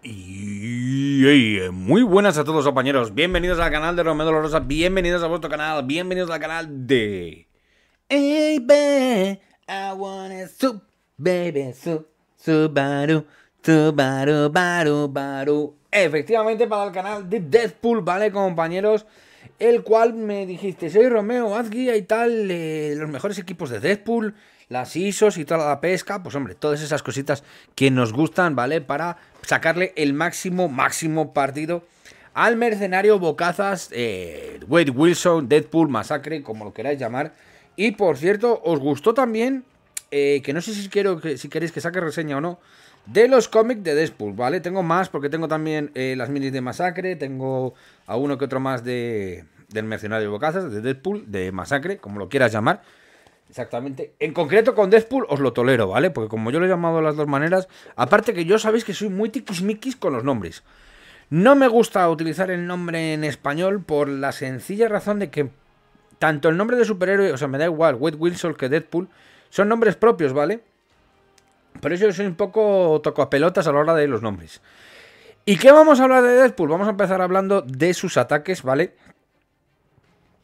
Y muy buenas a todos compañeros, bienvenidos al canal de Romeo Rosa, bienvenidos a vuestro canal, bienvenidos al canal de... Hey baby, I wanna soup, baby, soup, Subaru, Subaru, Baru, Baru. Efectivamente para el canal de Deadpool, ¿vale compañeros? El cual me dijiste, soy Romeo, haz guía y tal, eh, los mejores equipos de Deadpool, las ISOs y toda la pesca, pues hombre, todas esas cositas que nos gustan, ¿vale? Para sacarle el máximo, máximo partido al mercenario Bocazas, eh, Wade Wilson, Deadpool, Masacre, como lo queráis llamar. Y por cierto, os gustó también, eh, que no sé si, quiero que, si queréis que saque reseña o no, de los cómics de Deadpool, ¿vale? Tengo más porque tengo también eh, las minis de Masacre, tengo a uno que otro más de, del mercenario Bocazas, de Deadpool, de Masacre, como lo quieras llamar. Exactamente. En concreto con Deadpool os lo tolero, ¿vale? Porque como yo lo he llamado de las dos maneras, aparte que yo sabéis que soy muy tiquismiquis con los nombres. No me gusta utilizar el nombre en español por la sencilla razón de que tanto el nombre de superhéroe, o sea, me da igual, Wade Wilson que Deadpool, son nombres propios, ¿vale? Por eso yo soy un poco toco a pelotas a la hora de los nombres. ¿Y qué vamos a hablar de Deadpool? Vamos a empezar hablando de sus ataques, ¿vale?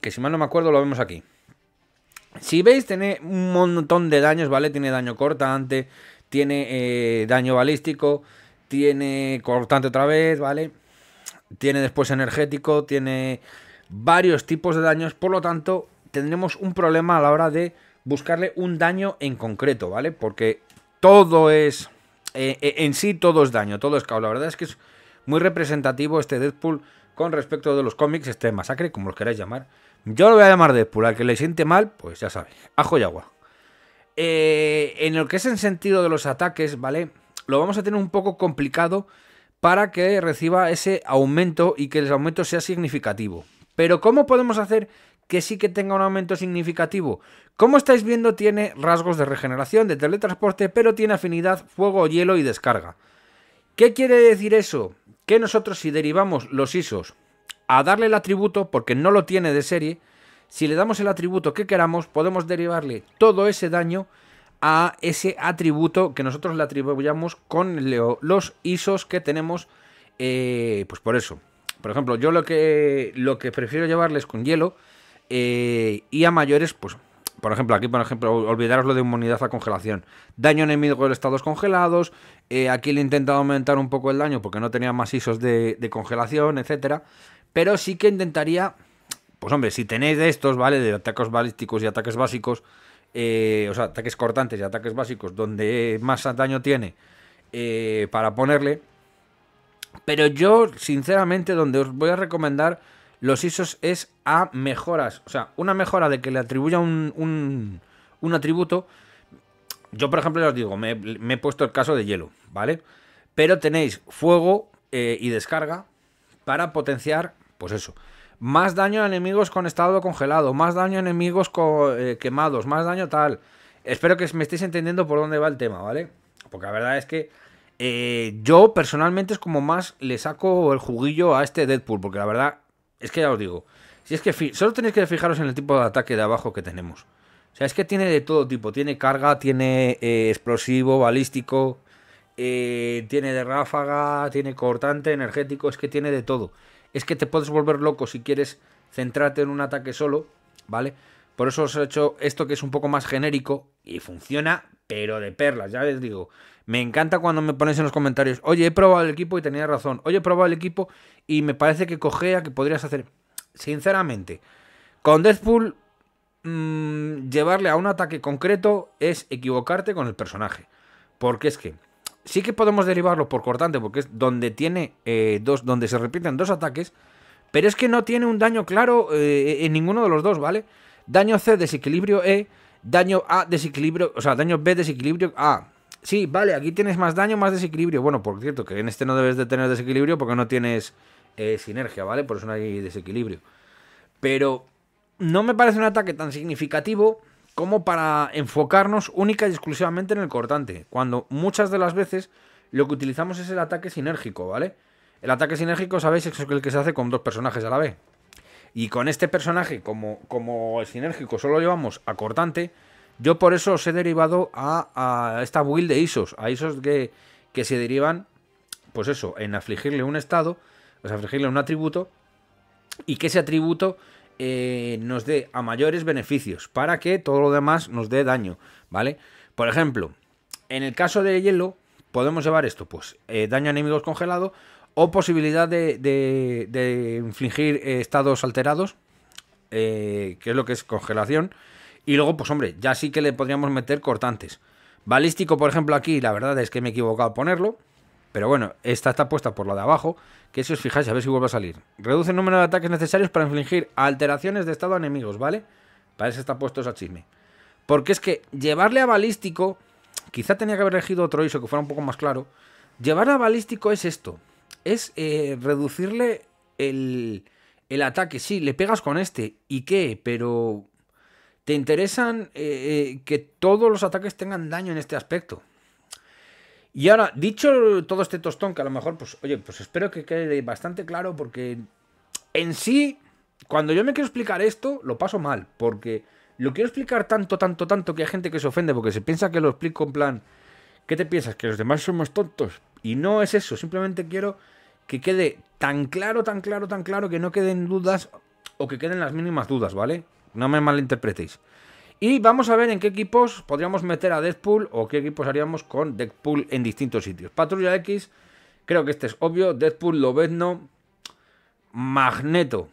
Que si mal no me acuerdo lo vemos aquí. Si veis, tiene un montón de daños, ¿vale? Tiene daño cortante, tiene eh, daño balístico, tiene cortante otra vez, ¿vale? Tiene después energético, tiene varios tipos de daños, por lo tanto, tendremos un problema a la hora de buscarle un daño en concreto, ¿vale? Porque todo es... Eh, eh, en sí todo es daño, todo es caos. La verdad es que es muy representativo este Deadpool con respecto de los cómics, este masacre, como lo queráis llamar. Yo lo voy a llamar Deadpool. Al que le siente mal, pues ya sabe. Ajo y agua. Eh, en lo que es en sentido de los ataques, ¿vale? Lo vamos a tener un poco complicado para que reciba ese aumento y que el aumento sea significativo. Pero ¿cómo podemos hacer que sí que tenga un aumento significativo? Como estáis viendo, tiene rasgos de regeneración, de teletransporte, pero tiene afinidad fuego, hielo y descarga. ¿Qué quiere decir eso? Que nosotros si derivamos los ISOs a darle el atributo, porque no lo tiene de serie, si le damos el atributo que queramos, podemos derivarle todo ese daño a ese atributo que nosotros le atribuyamos con los ISOs que tenemos, eh, pues por eso. Por ejemplo, yo lo que, lo que prefiero llevarles con hielo eh, y a mayores, pues por ejemplo, aquí, por ejemplo, olvidaros lo de inmunidad a congelación. Daño enemigo en estados congelados. Eh, aquí le he intentado aumentar un poco el daño porque no tenía más ISOs de, de congelación, etcétera. Pero sí que intentaría, pues hombre, si tenéis de estos, ¿vale? De ataques balísticos y ataques básicos, eh, o sea, ataques cortantes y ataques básicos, donde más daño tiene eh, para ponerle. Pero yo, sinceramente, donde os voy a recomendar los ISOs es a mejoras. O sea, una mejora de que le atribuya un, un, atributo. Yo, por ejemplo, os digo, me, he puesto el caso de hielo, ¿vale? Pero tenéis fuego eh, y descarga para potenciar, pues eso, más daño a enemigos con estado congelado, más daño a enemigos eh, quemados, más daño tal. Espero que me estéis entendiendo por dónde va el tema, ¿vale? Porque la verdad es que eh, yo personalmente es como más le saco el juguillo a este Deadpool, porque la verdad es que ya os digo, si es que solo tenéis que fijaros en el tipo de ataque de abajo que tenemos. O sea, es que tiene de todo tipo, tiene carga, tiene eh, explosivo, balístico, eh, tiene de ráfaga, tiene cortante, energético, es que tiene de todo. Es que te puedes volver loco si quieres centrarte en un ataque solo, ¿vale? Por eso os he hecho esto que es un poco más genérico y funciona, pero de perlas, ya les digo. Me encanta cuando me ponéis en los comentarios, oye, he probado el equipo y tenía razón, oye, he probado el equipo y me parece que cogea que podrías hacer. Sinceramente, con Deathpool, mmm, llevarle a un ataque concreto es equivocarte con el personaje. Porque es que sí que podemos derivarlo por cortante, porque es donde tiene eh, dos, donde se repiten dos ataques, pero es que no tiene un daño claro eh, en ninguno de los dos, ¿vale? Daño C, desequilibrio E, daño A, desequilibrio, o sea, daño B, desequilibrio A. Sí, vale, aquí tienes más daño, más desequilibrio. Bueno, por cierto, que en este no debes de tener desequilibrio porque no tienes eh, sinergia, ¿vale? Por eso no hay desequilibrio. Pero no me parece un ataque tan significativo como para enfocarnos única y exclusivamente en el cortante, cuando muchas de las veces lo que utilizamos es el ataque sinérgico, ¿vale? El ataque sinérgico, sabéis, es el que se hace con dos personajes a la vez. Y con este personaje, como, como el sinérgico solo llevamos a cortante, yo por eso os he derivado a, esta build de ISOs, a ISOs que, que se derivan pues eso, en afligirle un estado, sea, afligirle un atributo, y que ese atributo eh, nos dé a mayores beneficios, para que todo lo demás nos dé daño, ¿vale? Por ejemplo, en el caso de hielo, podemos llevar esto, pues eh, daño a enemigos congelado o posibilidad de, infligir eh, estados alterados, que es lo que es congelación. Y luego, pues hombre, ya sí que le podríamos meter cortantes. Balístico, por ejemplo, aquí, la verdad es que me he equivocado al ponerlo. Pero bueno, esta está puesta por la de abajo, que si os fijáis, a ver si vuelve a salir. Reduce el número de ataques necesarios para infligir alteraciones de estado a enemigos, ¿vale? Para eso está puesto esa chisme. Porque es que llevarle a balístico, quizá tenía que haber elegido otro ISO que fuera un poco más claro. Llevarle a balístico es esto, es eh, reducirle el, el ataque. Sí, le pegas con este, ¿y qué? Pero te interesan eh, eh, que todos los ataques tengan daño en este aspecto. Y ahora, dicho todo este tostón, que a lo mejor, pues, oye, pues espero que quede bastante claro, porque en sí, cuando yo me quiero explicar esto, lo paso mal, porque lo quiero explicar tanto, tanto, tanto que hay gente que se ofende porque se piensa que lo explico en plan, ¿qué te piensas? ¿Que los demás somos tontos? Y no es eso, simplemente quiero que quede tan claro, tan claro, tan claro que no queden dudas o que queden las mínimas dudas, ¿vale? No me malinterpretéis. Y vamos a ver en qué equipos podríamos meter a Deadpool o qué equipos haríamos con Deadpool en distintos sitios. Patrulla X, creo que este es obvio. Deadpool, Lobezno, Magneto.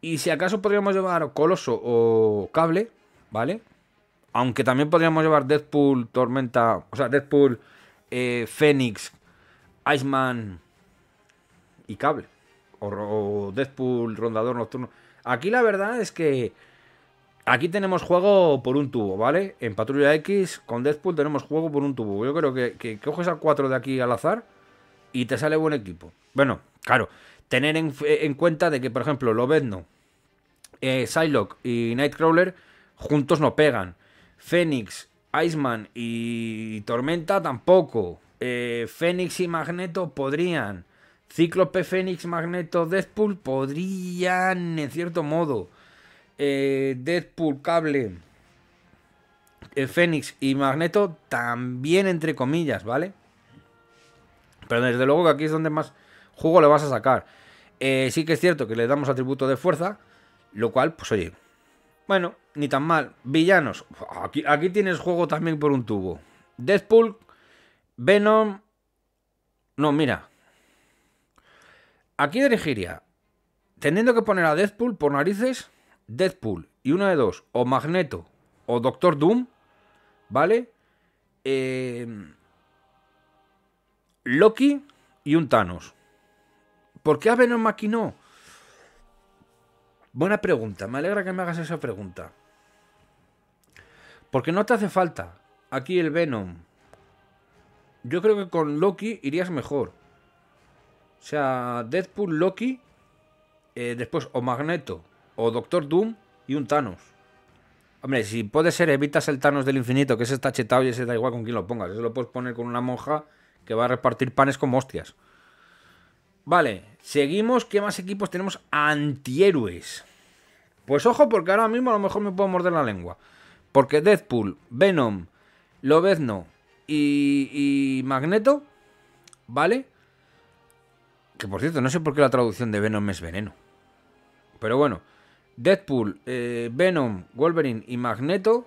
Y si acaso podríamos llevar Coloso o Cable, ¿vale? Aunque también podríamos llevar Deadpool, Tormenta, o sea, Deadpool, eh, Fénix, Iceman y Cable. o Deadpool, Rondador Nocturno. Aquí la verdad es que Aquí tenemos juego por un tubo, ¿vale? En Patrulla X con Deadpool tenemos juego por un tubo. Yo creo que, coges a cuatro de aquí al azar y te sale buen equipo. Bueno, claro, tener en, cuenta de que, por ejemplo, Lobezno, eh, Psylocke y Nightcrawler juntos no pegan. Fénix, Iceman y Tormenta tampoco. Eh, Fénix y Magneto podrían. Cíclope, Fénix, Magneto, Deadpool podrían, en cierto modo. Eh, Deadpool, Cable, el Fénix y Magneto también entre comillas, ¿vale? Pero desde luego que aquí es donde más juego le vas a sacar. Eh, sí que es cierto que le damos atributo de fuerza, lo cual, pues oye, bueno, ni tan mal. Villanos, aquí, aquí tienes juego también por un tubo. Deadpool, Venom... No, mira. Aquí elegiría, teniendo que poner a Deadpool por narices, Deadpool y uno de dos, o Magneto o Doctor Doom, ¿vale? Eh, Loki y un Thanos. ¿Por qué a Venom aquí no? Buena pregunta, me alegra que me hagas esa pregunta. Porque no te hace falta aquí el Venom. Yo creo que con Loki irías mejor. O sea, Deadpool, Loki, eh, después o Magneto o Doctor Doom y un Thanos. Hombre, si puede ser, evitas el Thanos del infinito, que ese está chetado y ese da igual con quién lo pongas. Eso lo puedes poner con una monja que va a repartir panes como hostias. Vale, seguimos. ¿Qué más equipos tenemos? Antihéroes. Pues ojo, porque ahora mismo a lo mejor me puedo morder la lengua. Porque Deadpool, Venom, Lobezno y, y Magneto, ¿vale? Que por cierto, no sé por qué la traducción de Venom es veneno. Pero bueno, Deadpool, eh, Venom, Wolverine y Magneto.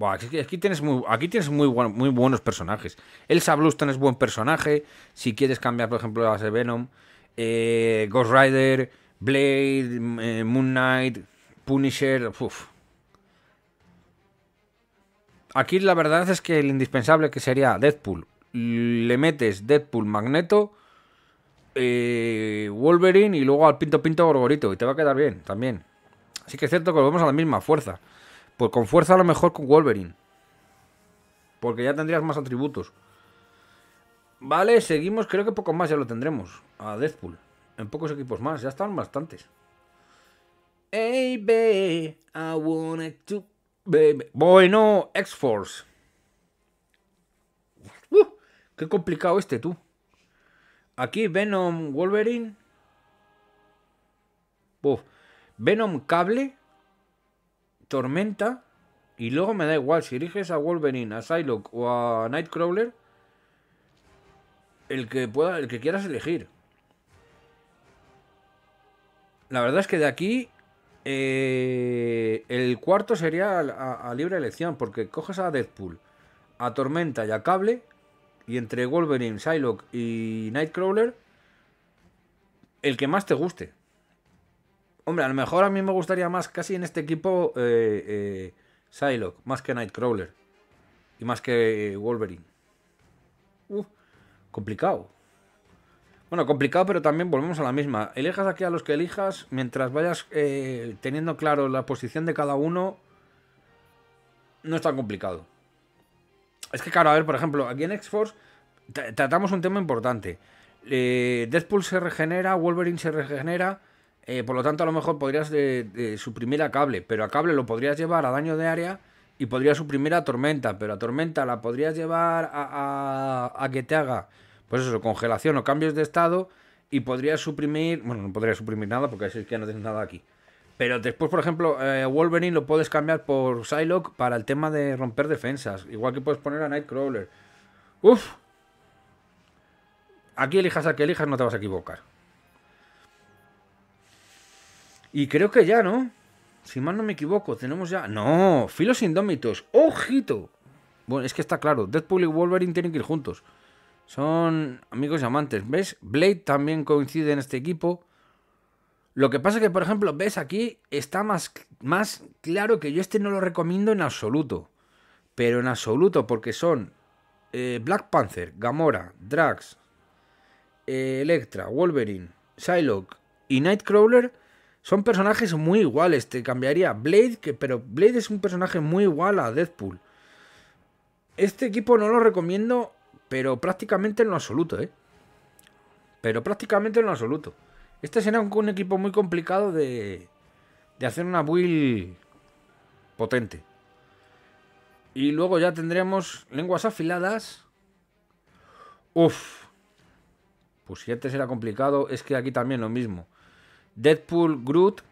aquí, tienes muy, buenos personajes. Elsa Bluestone es buen personaje. Si quieres cambiar, por ejemplo, a Venom. Eh, Ghost Rider, Blade, eh, Moon Knight, Punisher. Aquí la verdad es que el indispensable que sería Deadpool. Le metes Deadpool, Magneto eh, Wolverine y luego al Pinto Pinto Gorgorito. Y te va a quedar bien también. Así que es cierto que volvemos a la misma fuerza. Pues con fuerza a lo mejor con Wolverine. Porque ya tendrías más atributos. Vale, seguimos. Creo que poco más ya lo tendremos. A Deadpool. En pocos equipos más. Ya están bastantes. Hey, baby, I wanna to... Baby. Bueno, X-Force. Uh, qué complicado este, tú. Aquí Venom Wolverine. Venom Cable. Tormenta. Y luego me da igual, si eliges a Wolverine, a Psylocke o a Nightcrawler, el que pueda, el que quieras elegir. La verdad es que de aquí eh, el cuarto sería a, a, libre elección, porque coges a Deadpool, a Tormenta y a Cable, y entre Wolverine, Psylocke y Nightcrawler, el que más te guste. Hombre, a lo mejor a mí me gustaría más casi en este equipo eh, eh, Psylocke, más que Nightcrawler. Y más que Wolverine. Uf, complicado. Bueno, complicado, pero también volvemos a la misma. Elijas aquí a los que elijas, mientras vayas eh, teniendo claro la posición de cada uno, no es tan complicado. Es que, claro, a ver, por ejemplo, aquí en X-Force tratamos un tema importante. Eh, Deadpool se regenera, Wolverine se regenera, eh, por lo tanto, a lo mejor podrías suprimir a cable, pero a cable lo podrías llevar a daño de área y podrías suprimir a tormenta, pero a tormenta la podrías llevar a, que te haga, pues eso, congelación o cambios de estado y podrías suprimir, bueno, no podrías suprimir nada porque es que no tienes nada aquí. Pero después, por ejemplo, eh, Wolverine lo puedes cambiar por Psylocke para el tema de romper defensas. Igual que puedes poner a Nightcrawler. Uf. Aquí elijas a que elijas, no te vas a equivocar. Y creo que ya, ¿no? Si mal no me equivoco, tenemos ya. ¡No! Filos indómitos. ¡Ojito! Bueno, es que está claro. Deadpool y Wolverine tienen que ir juntos. Son amigos y amantes. ¿Ves? Blade también coincide en este equipo. Lo que pasa es que, por ejemplo, ves aquí, está más, más claro que yo este no lo recomiendo en absoluto. Pero en absoluto, porque son eh, Black Panther, Gamora, Drax, eh, Electra, Wolverine, Psylocke y Nightcrawler son personajes muy iguales. Te cambiaría Blade, que, pero Blade es un personaje muy igual a Deadpool. Este equipo no lo recomiendo, pero prácticamente en lo absoluto, ¿eh? Pero prácticamente en lo absoluto. Este será un, equipo muy complicado de, de hacer una build potente. Y luego ya tendremos lenguas afiladas. Uf. Pues si este será complicado, es que aquí también lo mismo. Deadpool, Groot,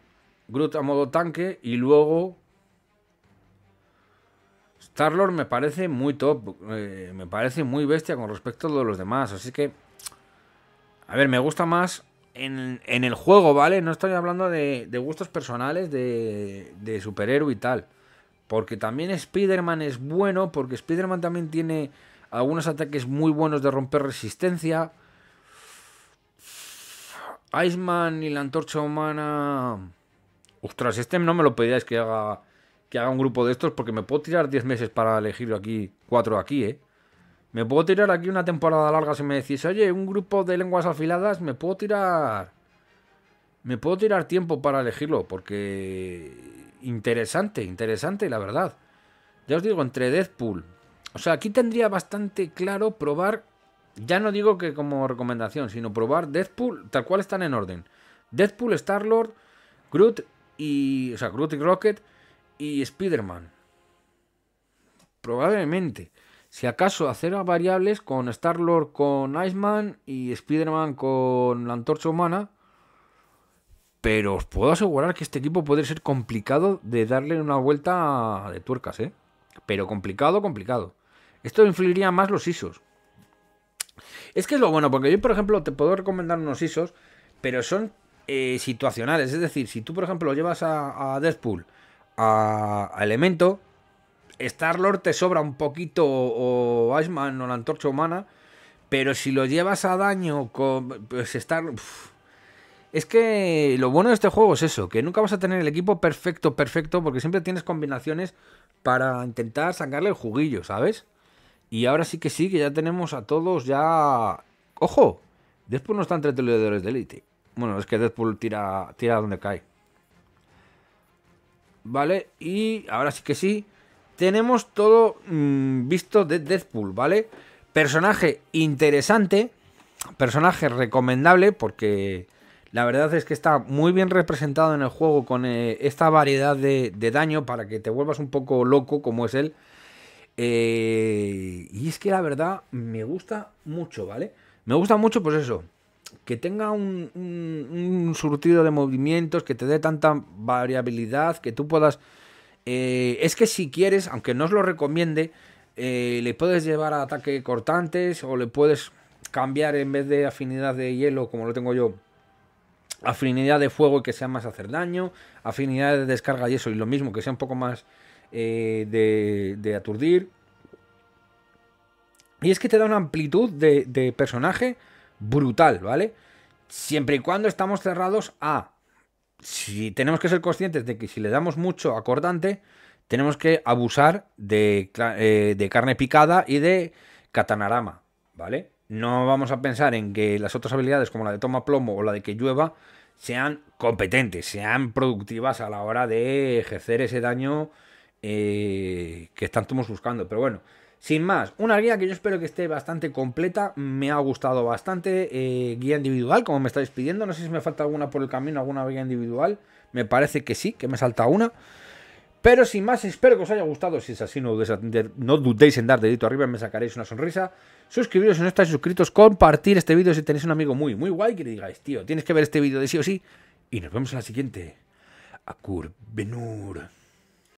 Groot a modo tanque y luego Star-Lord me parece muy top, eh, me parece muy bestia con respecto a todos los demás, así que a ver, me gusta más en, el juego, ¿vale? No estoy hablando de, gustos personales de, de, superhéroe y tal. Porque también Spider-Man es bueno, porque Spider-Man también tiene algunos ataques muy buenos de romper resistencia. Iceman y la antorcha humana. Ostras, este no me lo pedíais que haga que haga un grupo de estos porque me puedo tirar 10 meses para elegir aquí, 4 aquí, ¿eh? Me puedo tirar aquí una temporada larga si me decís, oye, un grupo de lenguas afiladas, me puedo tirar. Me puedo tirar tiempo para elegirlo porque. Interesante, interesante, la verdad. Ya os digo, entre Deadpool. O sea, aquí tendría bastante claro probar ya no digo que como recomendación, sino probar Deadpool tal cual están en orden. Deadpool, Star-Lord, Groot y. O sea, Groot y Rocket y Spider-Man. Probablemente. Si acaso hacer variables con Star-Lord con Iceman y Spider-Man con la antorcha humana. Pero os puedo asegurar que este equipo puede ser complicado de darle una vuelta de tuercas, ¿eh? Pero complicado, complicado. Esto influiría más los ISOs. Es que es lo bueno, porque yo, por ejemplo, te puedo recomendar unos ISOs, pero son eh, situacionales. Es decir, si tú, por ejemplo, llevas a, Deadpool a, Elemento, Star-Lord te sobra un poquito, o, Iceman o la antorcha humana, pero si lo llevas a daño. Pues Star. Es que lo bueno de este juego es eso, que nunca vas a tener el equipo perfecto, perfecto, porque siempre tienes combinaciones para intentar sacarle el juguillo, ¿sabes? Y ahora sí que sí, que ya tenemos a todos ya... ¡Ojo! Deadpool no está entre televidores de élite. Bueno, es que Deadpool tira, tira donde cae. ¿Vale? Y ahora sí que sí. Tenemos todo mm, visto de Deadpool, ¿vale? Personaje interesante. Personaje recomendable porque la verdad es que está muy bien representado en el juego con eh, esta variedad de, daño para que te vuelvas un poco loco como es él. Eh, y es que la verdad me gusta mucho, ¿vale? Me gusta mucho, pues eso, que tenga un, surtido de movimientos, que te dé tanta variabilidad, que tú puedas... Eh, es que si quieres, aunque no os lo recomiende, eh, le puedes llevar a ataque cortantes o le puedes cambiar en vez de afinidad de hielo, como lo tengo yo, afinidad de fuego y que sea más hacer daño, afinidad de descarga y eso, y lo mismo, que sea un poco más eh, de, de, aturdir. Y es que te da una amplitud de, de personaje brutal, ¿vale? Siempre y cuando estamos cerrados a... Si tenemos que ser conscientes de que si le damos mucho acordante, tenemos que abusar de, eh, de carne picada y de katanarama, ¿vale? No vamos a pensar en que las otras habilidades como la de toma plomo o la de que llueva sean competentes, sean productivas a la hora de ejercer ese daño eh, que estamos buscando. Pero bueno, sin más, una guía que yo espero que esté bastante completa, me ha gustado bastante. Eh, guía individual, como me estáis pidiendo, no sé si me falta alguna por el camino, alguna guía individual. Me parece que sí, que me salta una. Pero sin más, espero que os haya gustado. Si es así, no dudéis, no dudéis en dar dedito arriba, me sacaréis una sonrisa. Suscribiros si no estáis suscritos, compartir este vídeo si tenéis un amigo muy, muy guay que le digáis, tío, tienes que ver este vídeo de sí o sí. Y nos vemos en la siguiente. Akur Benur.